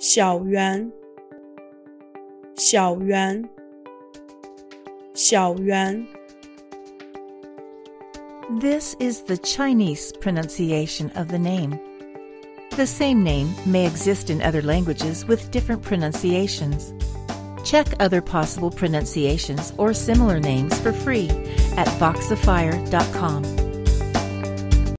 筱媛，筱媛，筱媛。This is the Chinese pronunciation of the name. The same name may exist in other languages with different pronunciations. Check other possible pronunciations or similar names for free at voxifier.com.